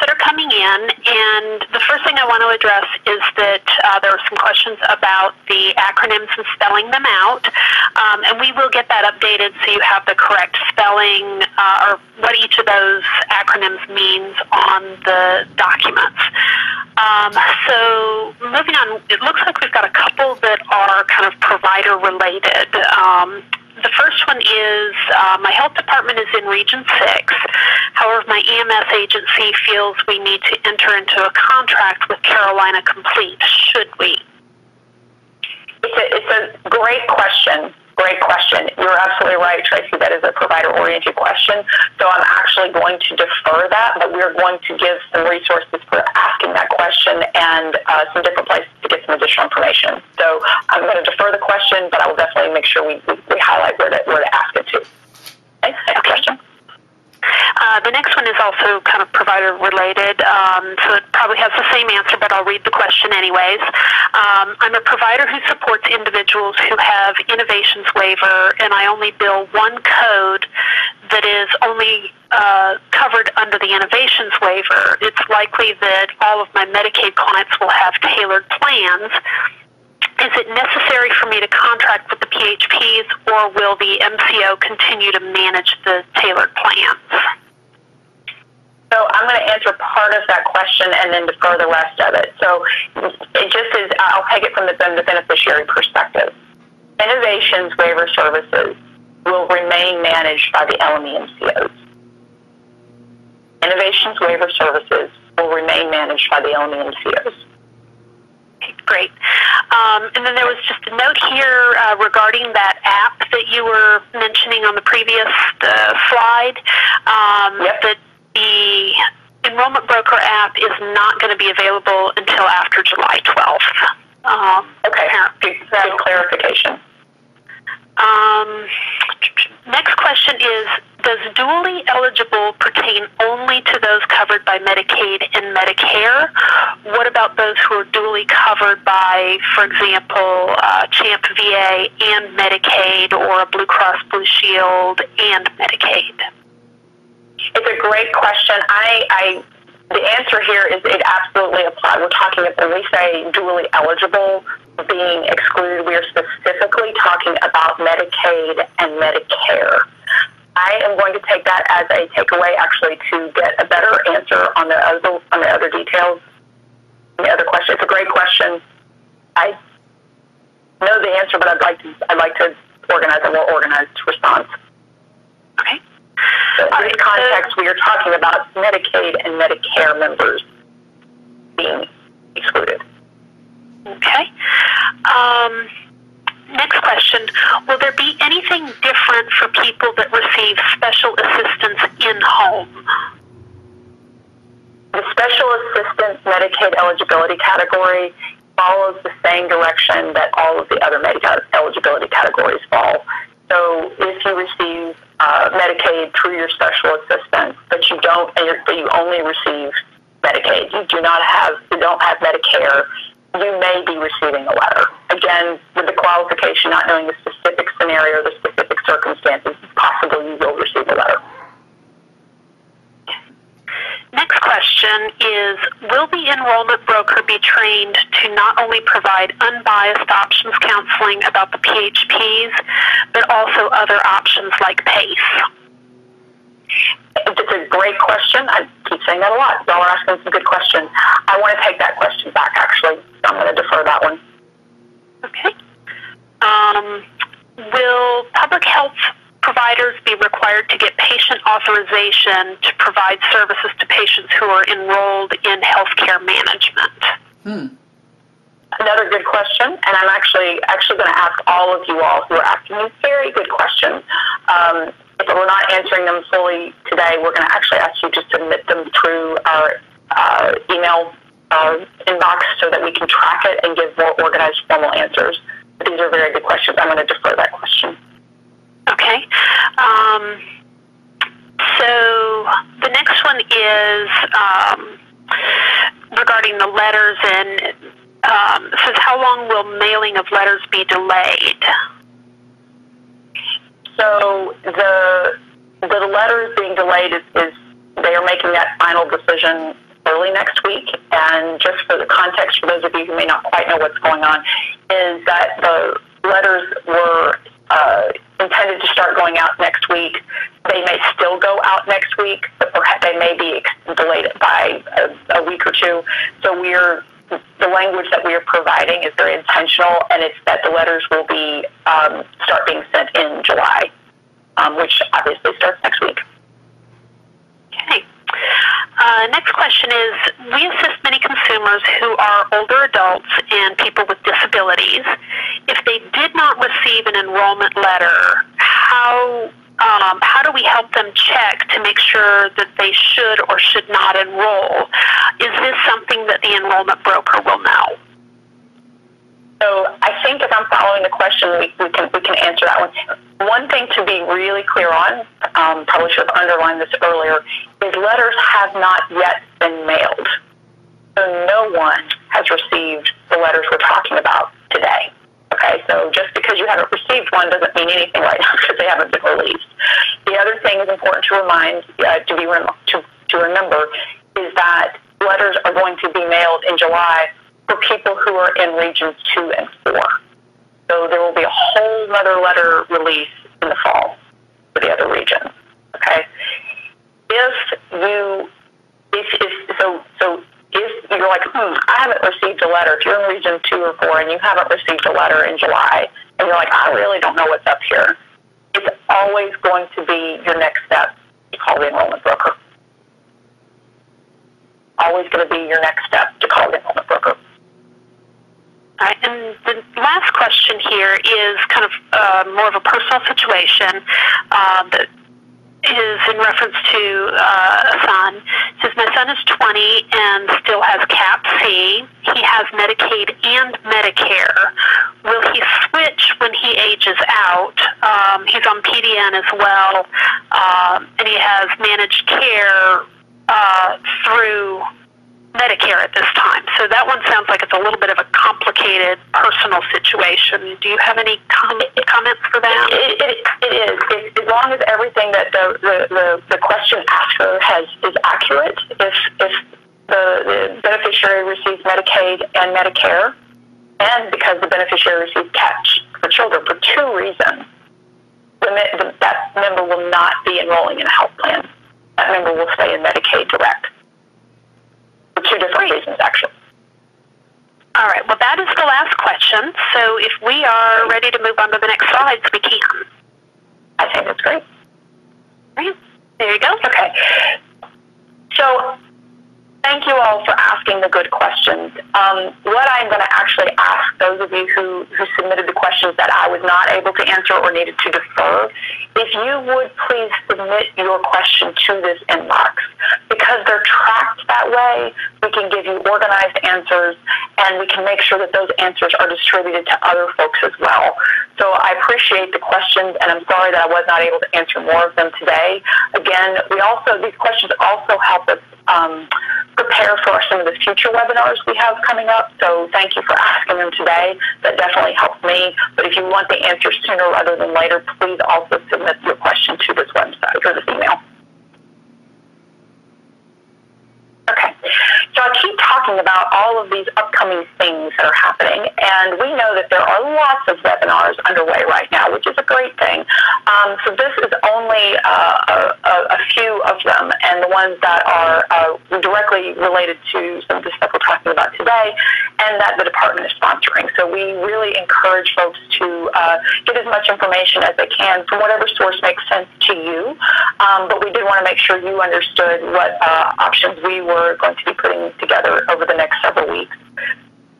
and the first thing I want to address is that uh, there are some questions about the acronyms and spelling them out, um, and we will get that updated so you have the correct spelling uh, or what each of those acronyms means on the documents. Um, so moving on, it looks like we've got a couple that are kind of provider related. Um, the first one is uh, my health department is in Region 6. However, my EMS agency feels we need to enter into a contract with Carolina Complete. Should we? It's a, it's a great question. Great question. You're absolutely right, Tracy. That is a provider-oriented question. So I'm actually going to defer that, but we're going to give some resources for asking that question and uh, some different places to get some additional information. So I'm going to defer the question, but I will definitely make sure we, we, we highlight where to, where to ask it to. Question. Uh, the next one is also kind of provider related, um, so it probably has the same answer, but I'll read the question anyways. Um, I'm a provider who supports individuals who have innovations waiver, and I only bill one code that is only uh, covered under the innovations waiver. It's likely that all of my Medicaid clients will have tailored plans is it necessary for me to contract with the PHPs or will the MCO continue to manage the tailored plans? So I'm going to answer part of that question and then defer the rest of it. So it just is, I'll take it from the, the beneficiary perspective. Innovations waiver services will remain managed by the LME MCOs. Innovations waiver services will remain managed by the LME MCOs. Great. Um, and then there was just a note here uh, regarding that app that you were mentioning on the previous uh, slide. Um, yep. That the enrollment broker app is not going to be available until after July 12th. Um, okay, good, good clarification. Um, next question is Does dually eligible pertain only to those covered by Medicaid and Medicare? What about those who are dually covered by, for example, uh, CHAMP VA and Medicaid or a Blue Cross Blue Shield and Medicaid? It's a great question. I, I the answer here is it absolutely applies. We're talking when we say dually eligible being excluded, we are specifically talking about Medicaid and Medicare. I am going to take that as a takeaway, actually, to get a better answer on the other on the other details. The other question. It's a great question. I know the answer, but I'd like to I'd like to organize a more organized response. Okay. So in this context, we are talking about Medicaid and Medicare members being excluded. Okay. Um, next question. Will there be anything different for people that receive special assistance in home? The special assistance Medicaid eligibility category follows the same direction that all of the other Medicaid eligibility categories fall. So if you receive uh, Medicaid through your special assistance, but you don't, but you only receive Medicaid, you do not have, you don't have Medicare, you may be receiving a letter. Again, with the qualification, not knowing the specific scenario, the specific circumstances, possibly you will receive a letter. Next question is Will the enrollment broker be trained to not only provide unbiased options counseling about the PHPs, but also other options like PACE? It's a great question. I keep saying that a lot. Y'all are asking some good questions. I want to take that question back, actually. So I'm going to defer that one. Okay. Um, will public health providers be required to get patient authorization to provide services to patients who are enrolled in healthcare management? Hmm. Another good question, and I'm actually actually going to ask all of you all who are asking these very good questions. Um, if we're not answering them fully today, we're going to actually ask you to submit them through our uh, email uh, inbox so that we can track it and give more organized, formal answers. These are very good questions. I'm going to defer that question. Okay. Um, so the next one is um, regarding the letters and um, says how long will mailing of letters be delayed? So the the letters being delayed is, is they are making that final decision early next week. And just for the context, for those of you who may not quite know what's going on, is that the letters were uh, intended to start going out next week. They may still go out next week, but perhaps they may be delayed by a, a week or two. So we're the language that we are providing is very intentional, and it's that the letters will be um, start being sent in July, um, which obviously starts next week. Okay. Uh, next question is We assist many consumers who are older adults and people with disabilities. If they did not receive an enrollment letter, how um, how do we help them check to make sure that they should or should not enroll? Is this something that the enrollment broker will know? So I think if I'm following the question, we, we can we can answer that one. One thing to be really clear on, um, probably should have underlined this earlier, is letters have not yet been mailed. So no one has received the letters we're talking about today. Okay, so just because you haven't received one doesn't mean anything right now because they haven't been released. The other thing is important to remind, uh, to be rem- to, to remember, is that letters are going to be mailed in July for people who are in regions two and four. So there will be a whole other letter release in the fall for the other regions. Okay, if you if, if so so if you're like, hmm, I haven't received a letter. If you're in region two or four and you haven't received a letter in July, and you're like, I really don't know what's up here, it's always going to be your next step to call the enrollment broker. Always going to be your next step to call the enrollment broker. Right, and the last question here is kind of uh, more of a personal situation uh, that is in reference to uh, a son. It says, My son is 20 and still has CAP C. He has Medicaid and Medicare. Will he switch when he ages out? Um, he's on PDN as well, um, and he has managed care uh, through Medicare at this time. So that one sounds like it's a little bit of a complicated personal situation. Do you have any com- comments for that? It, it, it is. It, as long as everything that the, the, the, the question asker has is accurate, if, if the, the beneficiary receives Medicaid and Medicare, and because the beneficiary receives CAP for children for two reasons, the, the, that member will not be enrolling in a health plan. That member will stay in Medicaid direct two different reasons, actually. All right. Well, that is the last question. So if we are ready to move on to the next slides, we can. I think that's great. Great. There you go. Okay. So thank you all for asking the good questions. Um, what I'm going to actually ask those of you who, who submitted the questions that I was not able to answer or needed to defer, if you would please submit your question to this inbox. Because they're tracked that way, we can give you organized answers and we can make sure that those answers are distributed to other folks as well. So I appreciate the questions and I'm sorry that I was not able to answer more of them today. Again, we also, these questions also help us um, prepare for some of the future webinars we have coming up. So thank you for asking them today. That definitely helps me. But if you want the answer sooner rather than later, please also submit your question to this website or this email. Okay. So I keep talking about all of these upcoming things that are happening, and we know that there are lots of webinars underway right now, which is a great thing. Um, so this is only uh, a, a, few of them, and the ones that are uh, directly related to some of the stuff we're talking about today, and that the department is sponsoring. So we really encourage folks to uh, get as much information as they can from whatever source makes sense to you. Um, but we did want to make sure you understood what uh, options we were going to be putting together over the next several weeks.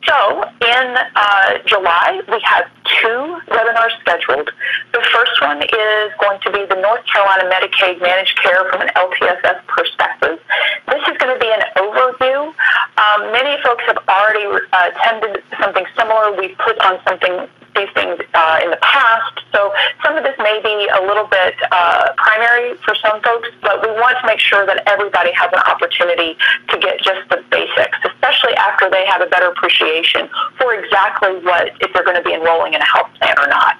So in uh, July, we have two webinars scheduled. The first one is going to be the North Carolina Medicaid Managed Care from an LTSS perspective. This is going to be an overview. Um, many folks have already uh, attended something similar. We put on something these things uh, in the past. So some of this may be a little bit uh, primary for some folks, but we want to make sure that everybody has an opportunity to get just the basics, especially after they have a better appreciation for exactly what, if they're going to be enrolling in a health plan or not.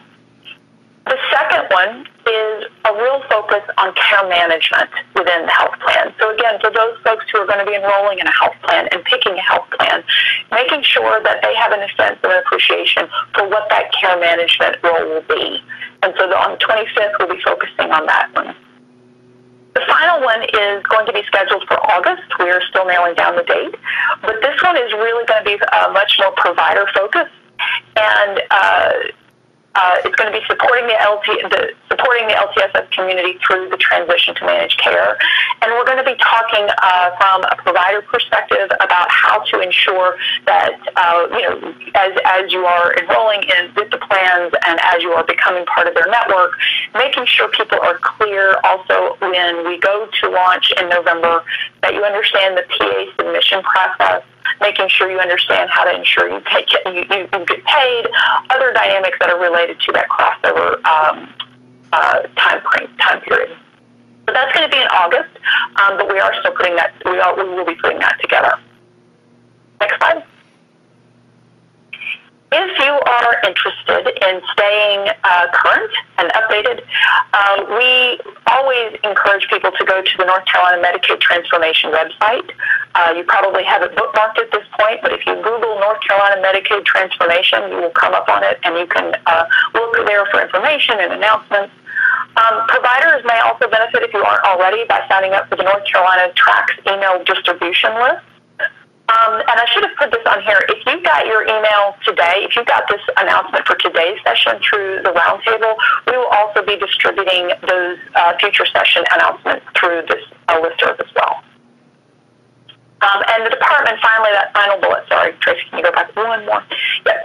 The second one is a real focus on care management within the health plan. So again, for those folks who are going to be enrolling in a health plan and picking a health plan, making sure that they have an sense and an appreciation for what that care management role will be. And so on the 25th, we'll be focusing on that one. The final one is going to be scheduled for August. We are still nailing down the date. But this one is really going to be uh, much more provider focused. And uh, uh, it's going to be supporting the, LT, the supporting the LTSS community through the transition to managed care, and we're going to be talking uh, from a provider perspective about how to ensure that uh, you know as as you are enrolling in with the plans and as you are becoming part of their network, making sure people are clear. Also, when we go to launch in November, that you understand the PA submission process making sure you understand how to ensure you, pay, you, you, you get paid, other dynamics that are related to that crossover um, uh, time, frame, time period. So that's going to be in August, um, but we are still putting that, we, are, we will be putting that together. Next slide. If you are interested in staying uh, current and updated, uh, we always encourage people to go to the North Carolina Medicaid Transformation website. Uh, you probably have it bookmarked at this point, but if you Google North Carolina Medicaid Transformation, you will come up on it and you can uh, look there for information and announcements. Um, providers may also benefit if you aren't already by signing up for the North Carolina TRACS email distribution list. Um, and I should have put this on here. If you got your email today, if you got this announcement for today's session through the roundtable, we will also be distributing those uh, future session announcements through this uh, listserv as well. Um, and the department, finally, that final bullet, sorry, Tracy, can you go back one more? Yeah.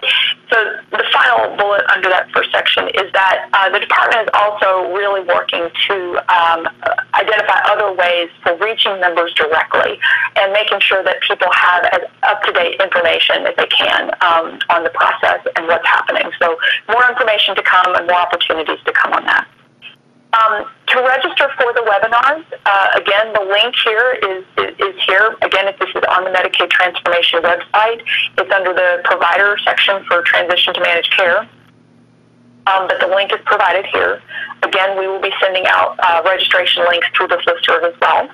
So the final bullet under that first section is that uh, the department is also really working to um, identify other ways for reaching members directly and making sure that people have as up-to-date information as they can um, on the process and what's happening. So more information to come and more opportunities to come on that. Um, to register for the webinars, uh, again, the link here is, is, is, here. Again, if this is on the Medicaid Transformation website, it's under the provider section for transition to managed care. Um, but the link is provided here. Again, we will be sending out uh, registration links through this listserv as well.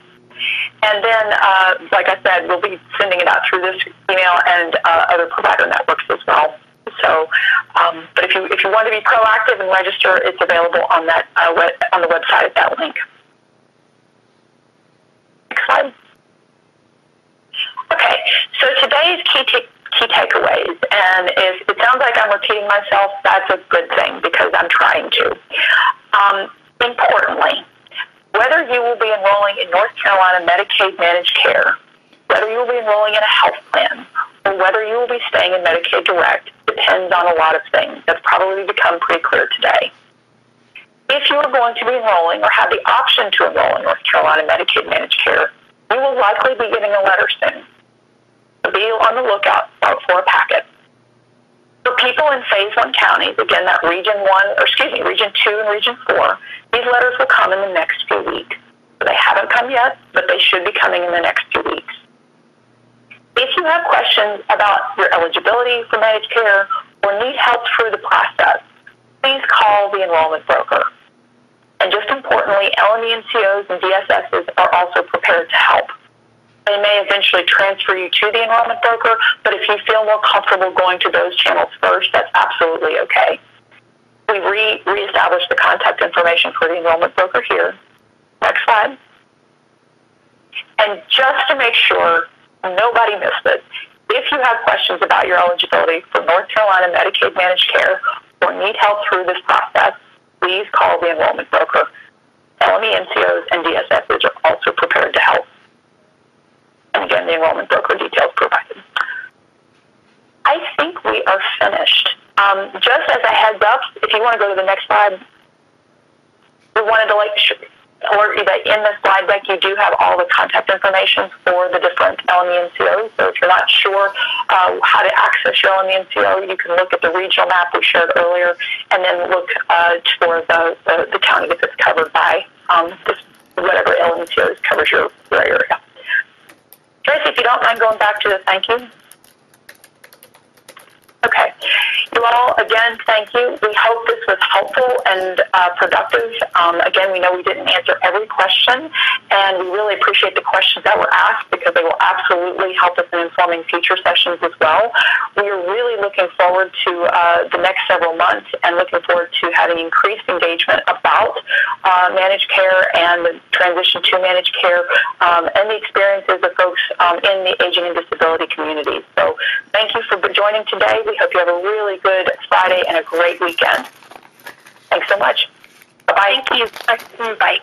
And then, uh, like I said, we'll be sending it out through this email and uh, other provider networks as well. So, um, but if you if you want to be proactive and register, it's available on that uh, web, on the website at that link. Next slide. Okay, so today's key t- key takeaways, and if it sounds like I'm repeating myself, that's a good thing because I'm trying to. Um, importantly, whether you will be enrolling in North Carolina Medicaid managed care, whether you will be enrolling in a health plan, or whether you will be staying in Medicaid Direct, depends on a lot of things. That's probably become pretty clear today. If you are going to be enrolling or have the option to enroll in North Carolina Medicaid managed care, you will likely be getting a letter soon. Be on the lookout for a packet. For people in phase one counties, again, that region one, or excuse me, region two and region four, these letters will come in the next few weeks. So they haven't come yet, but they should be coming in the next few weeks. If you have questions about your eligibility for managed care or need help through the process, please call the enrollment broker. And just importantly, LME MCOs and DSSs are also prepared to help. They may eventually transfer you to the enrollment broker, but if you feel more comfortable going to those channels first, that's absolutely okay. We re- reestablished the contact information for the enrollment broker here. Next slide. And just to make sure Nobody missed it. If you have questions about your eligibility for North Carolina Medicaid managed care or need help through this process, please call the enrollment broker. LME MCOs and DSSs are also prepared to help. And the enrollment broker details provided. I think we are finished. Um, just as a heads up, if you want to go to the next slide, we wanted to like alert you that in the slide deck you do have all the contact information for the different LME. So if you're not sure uh, how to access your LME you can look at the regional map we shared earlier and then look uh, for the, the, the, county that it's covered by, um, this, whatever LME covers your, your area. Tracy, if you don't mind going back to the thank you. Okay. You all, again, thank you. We hope this was helpful and uh, productive. Um, again, we know we didn't answer every question, and we really appreciate the questions that were asked because they will absolutely help us in informing future sessions as well. We are really looking forward to uh, the next several months and looking forward to having increased engagement about uh, managed care and the transition to managed care um, and the experiences of folks um, in the aging and disability community. So thank you for joining today. We hope you have a really good Friday and a great weekend. Thanks so much. Bye. Thank you. Bye.